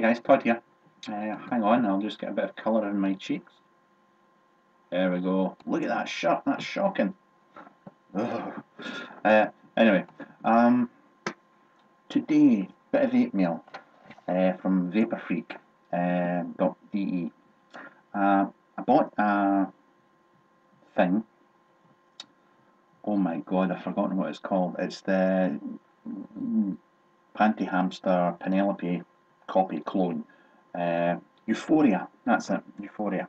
guys, Todd here. Uh, hang on, I'll just get a bit of colour in my cheeks. There we go. Look at that shot, that's shocking. Uh, anyway, um, today, bit of vape mail uh, from vaporfreak.de. Uh, uh, I bought a thing. Oh my god, I've forgotten what it's called. It's the Panty Hamster Penelope copy clone. Uh, Euphoria, that's it, Euphoria.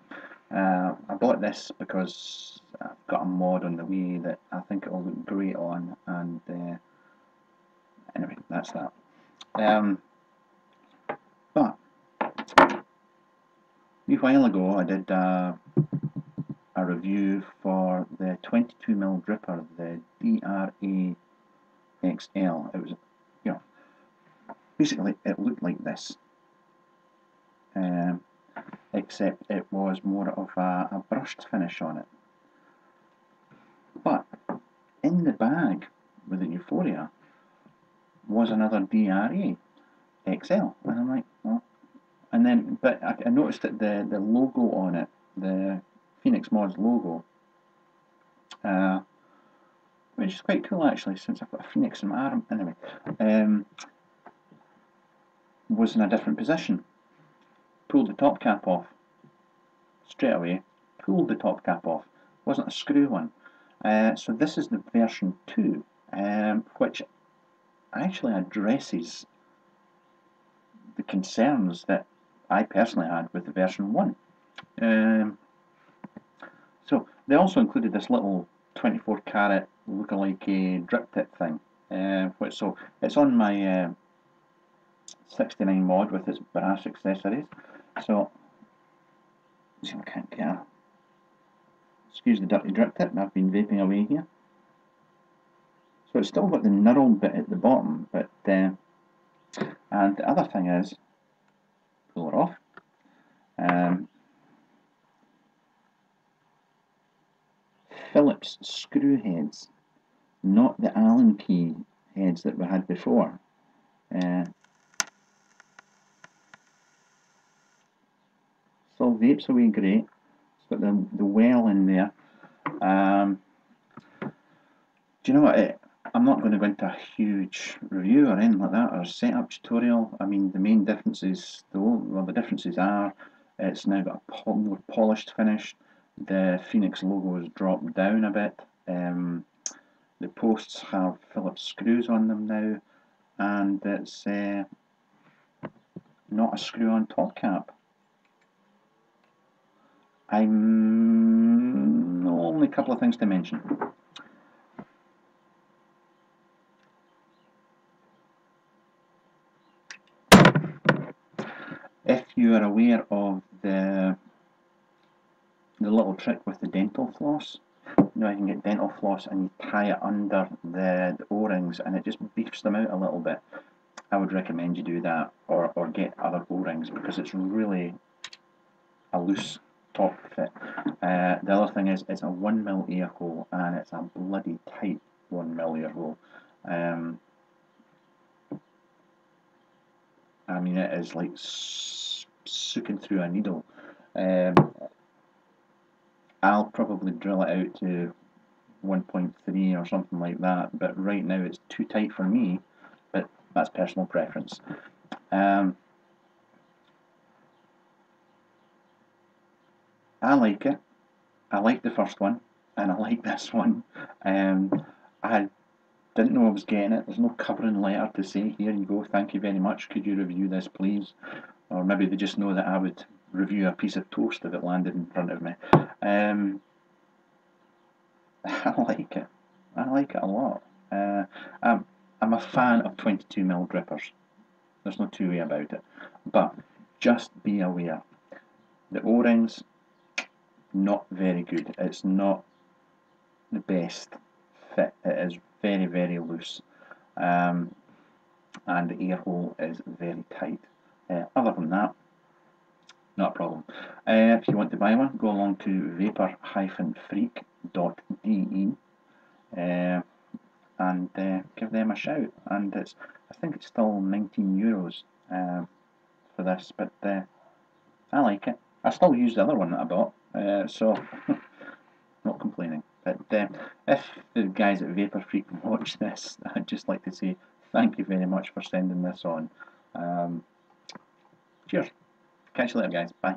Uh, I bought this because I've got a mod on the Wii that I think it'll look great on, and uh, anyway, that's that. Um, but a while ago, I did uh, a review for the 22mm dripper, the DRA XL. It was, basically it looked like this. Um, except it was more of a, a brushed finish on it. But in the bag with the Euphoria was another DRA XL, and I'm like, well, and then, but I, I noticed that the the logo on it, the Phoenix Mods logo, uh, which is quite cool actually, since I've got a Phoenix in my arm. Anyway, um, was in a different position. Pulled the top cap off straight away. Pulled the top cap off. Wasn't a screw one. Uh, so this is the version two, um, which actually addresses the concerns that I personally had with the version 1. Um, so they also included this little 24 carat lookalike drip tip thing. Uh, which, so it's on my uh, 69 mod with its brass accessories. So, I can't get a, excuse the dirty drip tip, I've been vaping away here. So it's still got the knurled bit at the bottom, but uh, and the other thing is, pull it off. Um, Phillips screw heads, not the Allen key heads that we had before. Uh, vapes away great. It's got the, the well in there. Um, do you know what? It, I'm not going to go into a huge review or anything like that or setup tutorial. I mean, the main differences, though, well, the differences are it's now got a more polished finish. The Phoenix logo is dropped down a bit. Um, the posts have Phillips screws on them now, and it's uh, not a screw-on top cap. I'm only a couple of things to mention. if you are aware of the the little trick with the dental floss, you know you can get dental floss and you tie it under the, the O-rings and it just beefs them out a little bit. I would recommend you do that or, or get other O-rings because it's really a loose top fit. Uh, the other thing is it's a 1mm air hole and it's a bloody tight 1mm air hole. Um, I mean it is like sucking through a needle. Um, I'll probably drill it out to 1.3 or something like that, but right now it's too tight for me, but that's personal preference. Um, I like it. I like the first one, and I like this one. Um, I didn't know I was getting it. There's no covering letter to say, here you go, thank you very much, could you review this please? or maybe they just know that I would review a piece of toast if it landed in front of me. Um, I like it. I like it a lot. Uh, I'm, I'm a fan of 22mm drippers. There's no two way about it. But just be aware. The O-rings, not very good. It's not the best fit. It is very, very loose. Um, and the air hole is very tight. Uh, other than that, not a problem. Uh, if you want to buy one, go along to vapor-freak.de uh, and uh, give them a shout. And it's, I think it's still 19 euros uh, for this, but uh, I like it. I still use the other one that I bought, uh, so not complaining. But uh, if the guys at Vapor Freak watch this, I'd just like to say thank you very much for sending this on. Um, cheers. Catch you later, guys. Bye.